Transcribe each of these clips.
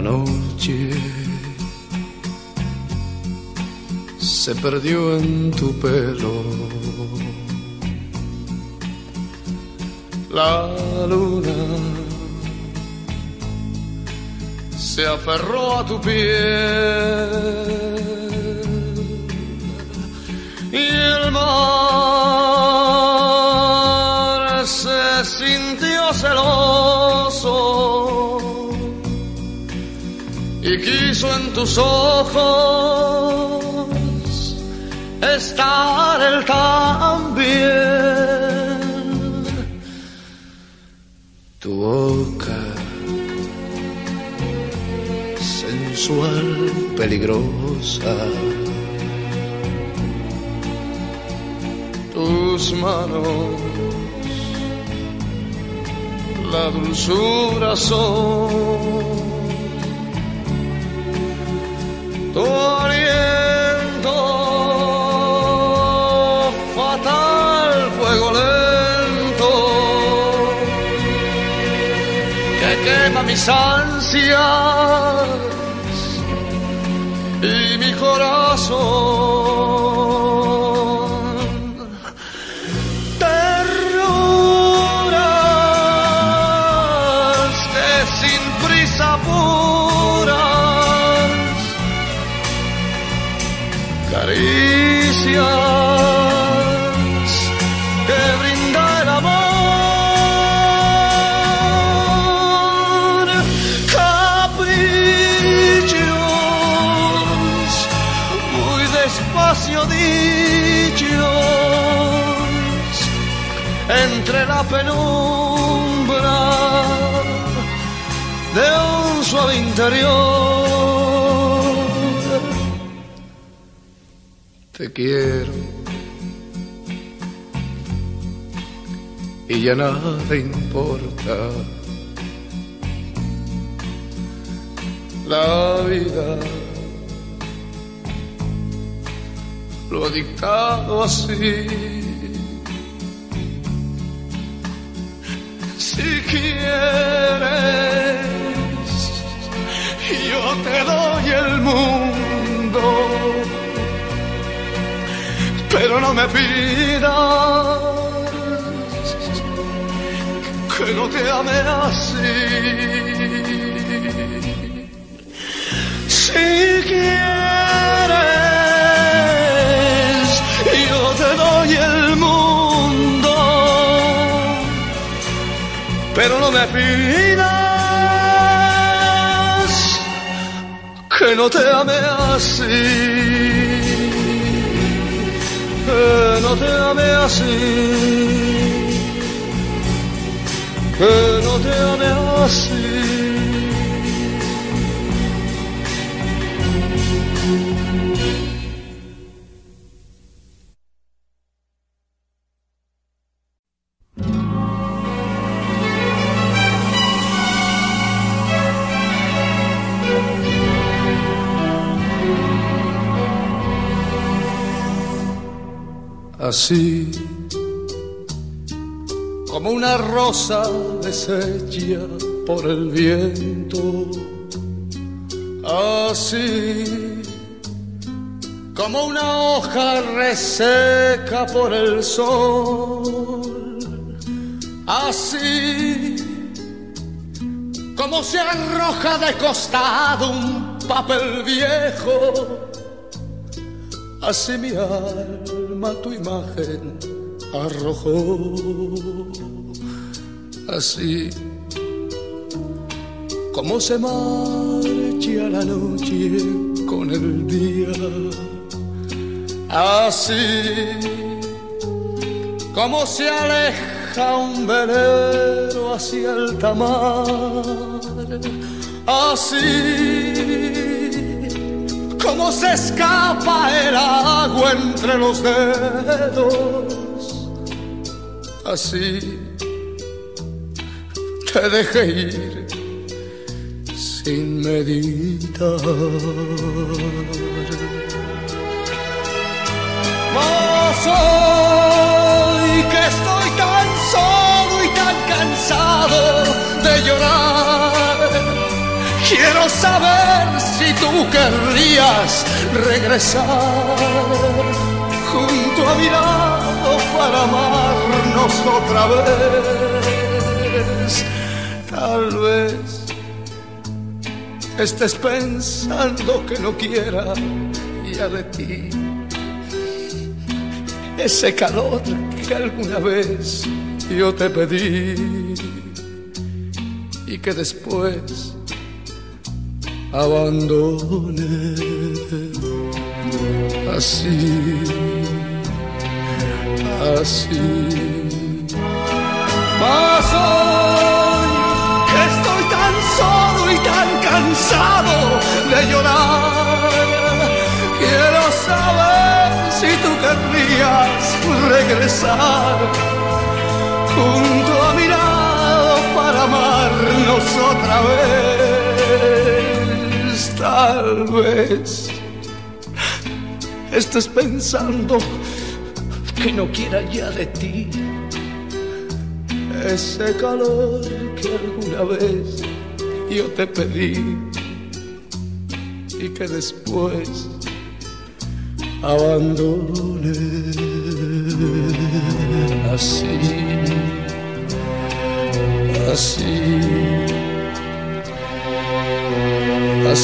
noche se perdió en tu pelo. La luna se aferró a tu piel y el mar en tus ojos estar él también. Tu boca sensual, peligrosa tus manos la dulzura son tu aliento fatal fuego lento que quema mis ansias y mi corazón que brinda el amor, caprichos muy despacio dichos entre la penumbra de un suave interior te quiero. Y ya nada importa. La vida lo ha dictado así. Si quieres, pero no me pidas que no te ame así. Si quieres, yo te doy el mundo, pero no me pidas que no te ame así no que no te. Así como una rosa deshecha por el viento, así como una hoja reseca por el sol, así como se arroja de costado un papel viejo, así mi alma tu imagen arrojó, así como se marcha la noche con el día, así como se aleja un velero hacia el tamar, así como se escapa el agua entre los dedos, así te dejé ir sin meditar. Quiero saber si tú querrías regresar junto a mi lado para amarnos otra vez. Tal vez estés pensando que no quiera ya de ti ese calor que alguna vez yo te pedí y que después abandone así, así. Mas hoy que estoy tan solo y tan cansado de llorar, quiero saber si tú querrías regresar junto a mi lado para amarnos otra vez tal vez estés pensando que no quiera ya de ti ese calor que alguna vez yo te pedí y que después abandone. Así, así No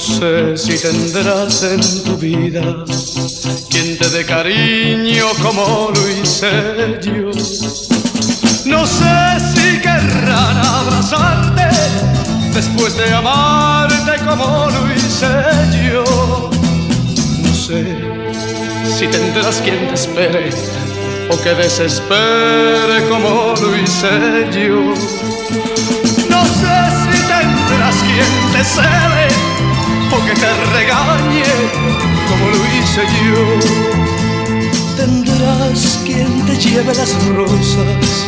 sé si tendrás en tu vida quien te dé cariño como lo hice después de amarte como lo hice yo. No sé si tendrás quien te espere o que desespere como lo hice yo. No sé si tendrás quien te cele o que te regañe como lo hice yo tendrás quien te lleve las rosas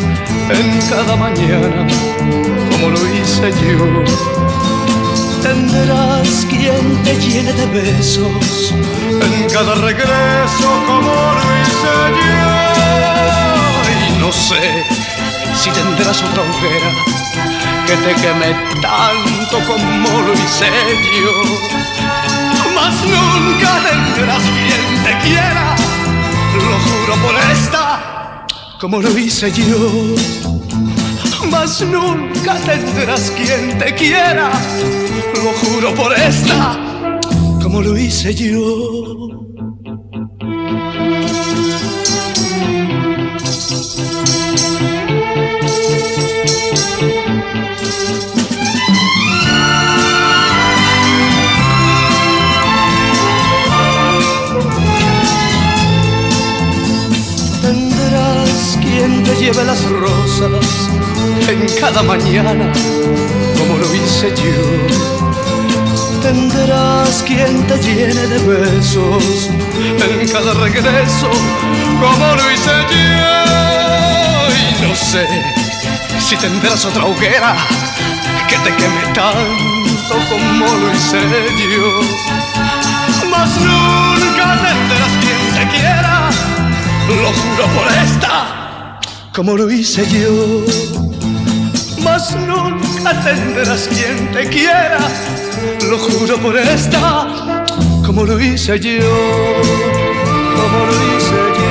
en cada mañana, como lo hice yo. Tendrás quien te llene de besos en cada regreso, como lo hice yo. Y no sé si tendrás otra hoguera que te queme tanto como lo hice yo. Mas nunca tendrás quien te quiera lo juro por esta, como lo hice yo. Mas nunca tendrás quien te quiera, lo juro por esta, como lo hice yo. Rosas en cada mañana, como lo hice yo. Tendrás quien te llene de besos en cada regreso, como lo hice yo. Y no sé si tendrás otra hoguera que te queme tanto como lo hice yo. Mas nunca tendrás quien te quiera, lo juro por esta como lo hice yo. Mas nunca tendrás quien te quiera, lo juro por esta, como lo hice yo, como lo hice yo.